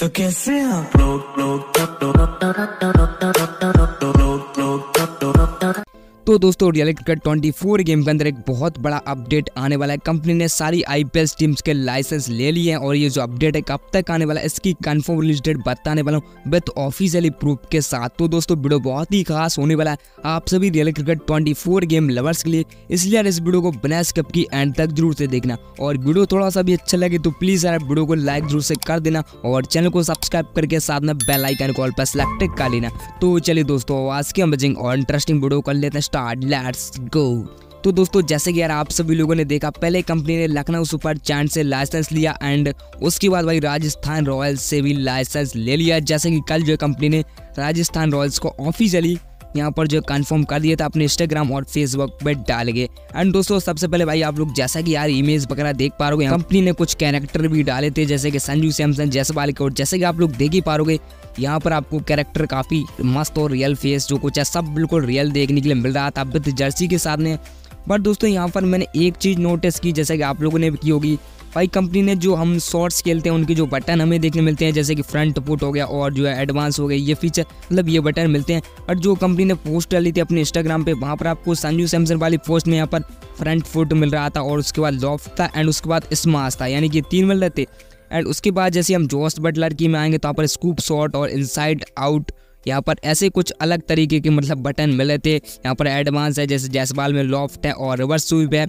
तो कैसे आप लोग लोग तो दोस्तों रियल क्रिकेट 24 गेम के अंदर एक बहुत बड़ा अपडेट आने वाला है। कंपनी ने सारी आईपीएल टीम्स के लाइसेंस ले लिए हैं और ये जो अपडेट है, कब तक आने वाला है, इसकी कंफर्म रिलीज़ डेट बताने वाला हूँ विथ ऑफिशियली प्रूफ के साथ। तो दोस्तों, वीडियो बहुत ही खास होने वाला है। आप सभी रियल क्रिकेट 24 गेम लवर्स के लिए इसलिए इस वीडियो को बिना स्किप की एंड तक ज़रूर से देखना। और वीडियो थोड़ा सा भी अच्छा लगे तो प्लीज़ यार वीडियो को लाइक ज़रूर से कर देना और चैनल को सब्सक्राइब करके साथ में बेलाइकन कॉल पर सेलेक्ट कर लेना। तो चलिए दोस्तों, आज की अमेजिंग और इंटरेस्टिंग वीडियो कर लेते हैं। स्टार्ट लेट्स गो तो दोस्तों, जैसे कि यार आप सभी लोगों ने देखा, पहले कंपनी ने लखनऊ सुपर चाँद से लाइसेंस लिया एंड उसके बाद भाई राजस्थान रॉयल्स से भी लाइसेंस ले लिया। जैसे कि कल जो कंपनी ने राजस्थान रॉयल्स को ऑफिशियली यहाँ पर जो कंफर्म कर दिया था, अपने इंस्टाग्राम और फेसबुक पे डाल गए एंड दोस्तों, सबसे पहले भाई, आप लोग जैसा कि यार इमेज वगैरह देख पा रहे कंपनी ने कुछ कैरेक्टर भी डाले थे, जैसे कि संजू सैमसन जैसवाल के और जैसे कि आप लोग देख ही पा रहे यहाँ पर आपको कैरेक्टर काफ़ी मस्त और रियल फेस जो कुछ है, सब बिल्कुल रियल देखने के लिए मिल रहा था, विद जर्सी के साथ में। बट दोस्तों, यहाँ पर मैंने एक चीज़ नोटिस की, जैसे कि आप लोगों ने भी की होगी भाई कंपनी ने जो हम शॉर्ट्स खेलते हैं, उनके जो बटन हमें देखने मिलते हैं, जैसे कि फ्रंट पुट हो गया और जो है एडवांस हो गया, ये फीचर मतलब ये बटन मिलते हैं। और जो कंपनी ने पोस्ट डाली थी अपने इंस्टाग्राम पे, वहाँ पर आपको संजू सैमसन वाली पोस्ट में यहाँ पर फ्रंट फुट मिल रहा था और उसके बाद लॉफ्ट था एंड उसके बाद स्मास था, यानी कि तीन मिल रहे थे। एंड उसके बाद जैसे हम जोस बटलर की में आएँगे तो यहाँ पर स्कूप शॉट और इनसाइड आउट यहाँ पर ऐसे कुछ अलग तरीके के मतलब बटन मिले थे। यहाँ पर एडवांस है, जैसे जैसबाल में लॉफ्ट है और रिवर्स स्वीप है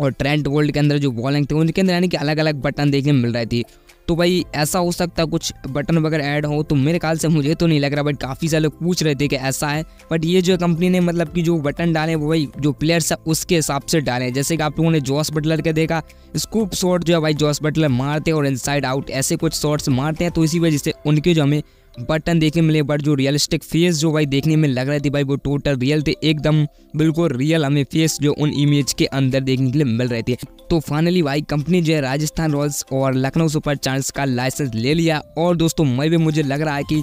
और ट्रेंट वर्ल्ड के अंदर जो बॉलिंग थे, उनके अंदर यानी कि अलग अलग बटन देखने मिल रही थी। तो भाई, ऐसा हो सकता कुछ बटन वगैरह ऐड हो तो मेरे ख्याल से मुझे तो नहीं लग रहा बट काफ़ी सारे लोग पूछ रहे थे कि ऐसा है। बट ये जो कंपनी ने मतलब कि जो बटन डाले, वो भाई, जो प्लेयर्स है, उसके हिसाब से डाले। जैसे कि आप लोगों ने जॉस बटलर के देखा स्कूप शॉट जो है भाई जॉस बटलर मारते और इनसाइड आउट ऐसे कुछ शॉट्स मारते हैं तो इसी वजह से उनके जो हमें बटन देखने मिले, बट जो रियलिस्टिक फेस जो भाई देखने में लग रहे थे भाई, वो टोटल रियल थे, एकदम बिल्कुल रियल हमें फेस जो उन इमेज के अंदर देखने के लिए मिल रहे थे। तो फाइनली भाई कंपनी जो है राजस्थान रॉयल्स और लखनऊ सुपर चांस का लाइसेंस ले लिया। और दोस्तों, मैं भी, मुझे लग रहा है कि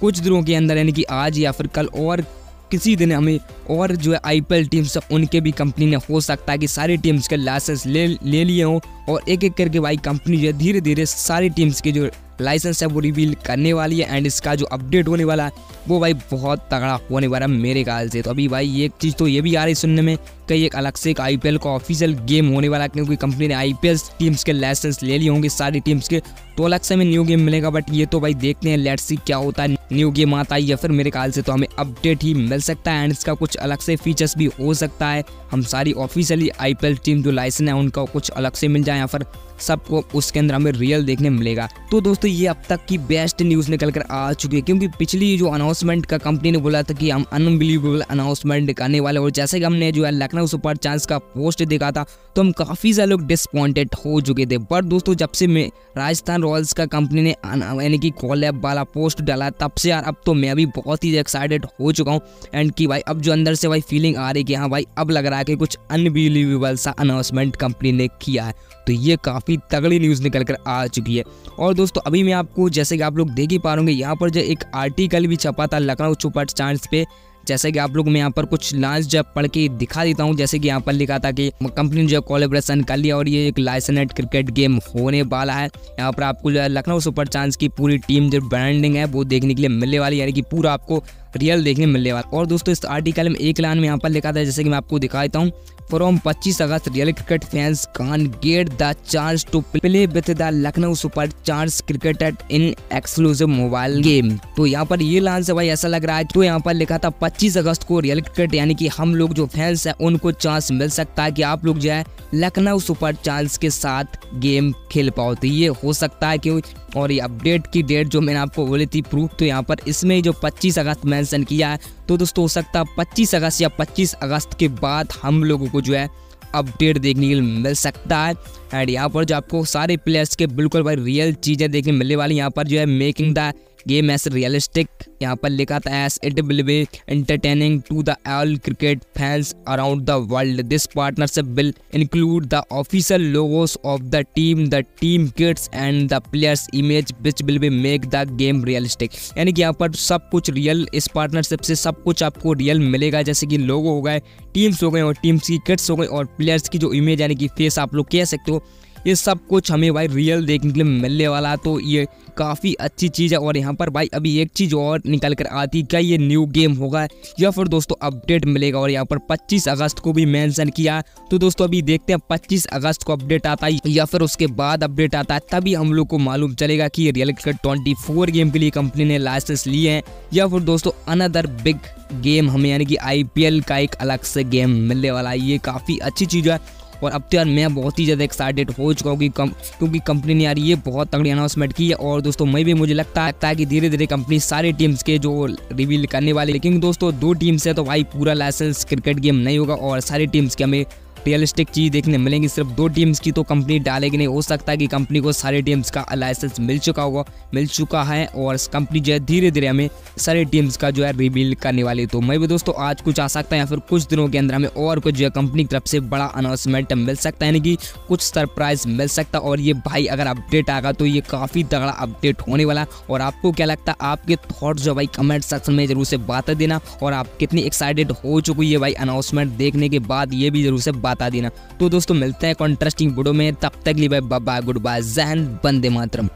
कुछ दिनों के अंदर, यानी कि आज या फिर कल और किसी दिन हमें और जो है आईपीएल टीम्स उनके भी कंपनी ने, हो सकता है कि सारी टीम्स के लाइसेंस ले ले लिए हों। और एक एक करके भाई कंपनी जो है धीरे धीरे सारी टीम्स के जो लाइसेंस है, वो रिवील करने वाली है एंड इसका जो अपडेट होने वाला है, वो भाई बहुत तगड़ा होने वाला है मेरे ख्याल से। तो अभी भाई एक चीज़ तो ये भी आ रही सुनने में कई एक अलग से एक आईपीएल का ऑफिशियल गेम होने वाला है, क्योंकि कंपनी ने आईपीएल टीम्स के लाइसेंस ले लिए होंगे, सारी टीम्स के। तो अलग से हमें न्यू गेम मिलेगा बट ये तो भाई देखते हैं लेट्स सी क्या होता है। न्यू गेम आता है या फिर मेरे ख्याल से तो हमें अपडेट ही मिल सकता है एंड इसका कुछ अलग से फीचर्स भी हो सकता है। हम सारी ऑफिशियली आईपीएल टीम जो लाइसेंस है, उनका कुछ अलग से मिल जाए, या फिर सबको उसके अंदर हमें रियल देखने मिलेगा। तो दोस्तों, ये अब तक की बेस्ट न्यूज़ निकल कर आ चुकी है, क्योंकि पिछली जो अनाउंसमेंट का कंपनी ने बोला था कि हम अनबिलीवेबल अनाउंसमेंट करने वाले और जैसे कि हमने जो है लखनऊ सुपर चांस का पोस्ट देखा था तो हम काफ़ी सारे लोग डिसपॉइंटेड हो चुके थे। बट दोस्तों, जब से मैं राजस्थान रॉयल्स का कंपनी ने यानी कि कॉलेब वाला पोस्ट डाला, तब से यार अब तो मैं भी बहुत ही एक्साइटेड हो चुका हूँ। एंड कि भाई, अब जो अंदर से भाई फीलिंग आ रही है कि हाँ भाई, अब लग रहा है कि कुछ अनबिलीवेबल सा अनाउंसमेंट कंपनी ने किया है। तो ये काफ़ी तगड़ी न्यूज़ निकल कर आ चुकी है। और दोस्तों, अभी मैं आपको, जैसे कि आप लोग देख ही पा रहे यहाँ पर जो एक आर्टिकल भी छपा था, लखनऊ सुपर चांस पे जैसे कि आप लोग मैं यहाँ पर कुछ लाइन्स जब पढ़ के दिखा देता हूँ, जैसे कि यहाँ पर लिखा था कि कंपनी ने जो कोलेब्रेशन कर लिया और ये एक लाइसेंट क्रिकेट गेम होने वाला है। यहाँ पर आपको जो है लखनऊ सुपर चांस की पूरी टीम जो ब्रांडिंग है, वो देखने के लिए मिलने वाली यानी कि पूरा आपको रियल देखने मिलने वाला और दोस्तों, इस आर्टिकल में एक लाइन में यहाँ पर लिखा था, जैसे कि मैं आपको दिखा देता हूँ। From 25 August real cricket fans can get the chance to play with the Lucknow super chance cricket at in exclusive mobile game तो यहाँ पर ये लाइन से भाई ऐसा लग रहा है तो यहाँ पर लिखा था 25 अगस्त को रियल क्रिकेट यानी कि हम लोग जो फैंस हैं, उनको चांस मिल सकता है कि आप लोग जो है लखनऊ सुपर चांस के साथ गेम खेल पाओ। तो ये हो सकता है क्यों और ये अपडेट की डेट जो मैंने आपको बोली थी प्रूफ तो यहाँ पर इसमें जो 25 अगस्त मेंशन किया है। तो दोस्तों, हो सकता है 25 अगस्त या 25 अगस्त के बाद हम लोगों को जो है अपडेट देखने के लिए मिल सकता है। एंड यहाँ पर जो आपको सारे प्लेयर्स के बिल्कुल भाई रियल चीज़ें देखने मिलने वाली यहाँ पर जो है making the game as realistic यहाँ पर लिखा था as it will be entertaining to the all cricket fans around the world this partnership will include the official logos of the team the team kits and the players image which will be make the game realistic यानी कि यहाँ पर सब कुछ real इस partnership से सब कुछ आपको रियल मिलेगा। जैसे कि लोगो हो गए टीम्स हो गए और टीम्स की किट्स हो गए और प्लेयर्स की जो इमेज यानी कि फेस आप लोग कह सकते हो ये सब कुछ हमें भाई रियल देखने के लिए मिलने वाला तो ये काफ़ी अच्छी चीज़ है। और यहाँ पर भाई अभी एक चीज़ और निकल कर आती क्या ये न्यू गेम होगा? या फिर दोस्तों अपडेट मिलेगा? और यहाँ पर 25 अगस्त को भी मेंशन किया तो दोस्तों अभी देखते हैं 25 अगस्त को अपडेट आता है, या फिर उसके बाद अपडेट आता है, तभी हम लोग को मालूम चलेगा कि रियल क्रिकेट ट्वेंटी गेम के लिए कंपनी ने लाइसेंस लिए हैं। या फिर दोस्तों अनदर बिग गेम हमें यानी कि आईपीएल का एक अलग से गेम मिलने वाला है। ये काफ़ी अच्छी चीज़ है और अब तो यार मैं बहुत ही ज़्यादा एक्साइटेड हो चुका हूँ क्योंकि कंपनी ने यार ये बहुत तगड़ी अनाउंसमेंट की है और दोस्तों मैं भी, मुझे लगता है कि धीरे धीरे कंपनी सारे टीम्स के जो रिवील करने वाले लेकिन दोस्तों दो टीम्स है तो भाई पूरा लाइसेंस क्रिकेट गेम नहीं होगा और सारी टीम्स के हमें रियलिस्टिक चीज़ देखने मिलेंगी। सिर्फ़ दो टीम्स की तो कंपनी डालेगी, नहीं, हो सकता कि कंपनी को सारे टीम्स का लाइसेंस मिल चुका होगा, मिल चुका है, और कंपनी जो है धीरे धीरे हमें सारे टीम्स का जो है रिवील करने वाली तो मैं भी दोस्तों, आज कुछ आ सकता है, या फिर कुछ दिनों के अंदर हमें और कुछ जो है कंपनी की तरफ़ से बड़ा अनाउंसमेंट मिल सकता है, यानी कि कुछ सरप्राइज़ मिल सकता और ये भाई, अगर अपडेट आएगा तो ये काफ़ी तगड़ा अपडेट होने वाला और आपको क्या लगता है, आपके थॉट जो भाई कमेंट सेक्शन में ज़रूर से बात देना। और आप कितनी एक्साइटेड हो चुकी है भाई अनाउंसमेंट देखने के बाद, ये भी ज़रूर से बता देना। तो दोस्तों, मिलते हैं इंटरेस्टिंग वीडियो में। तब तक लिए बाय बाय गुड बाय जहन बंदे मातरम।